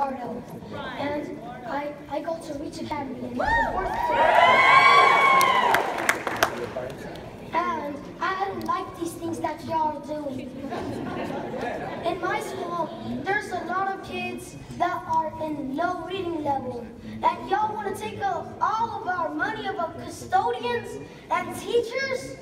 Eduardo, and I, I go to Reach Academy in the fourth grade. And I don't like these things that y'all are doing. In my school, there's a lot of kids that are in low reading level. And y'all want to take up all of our money of our custodians and teachers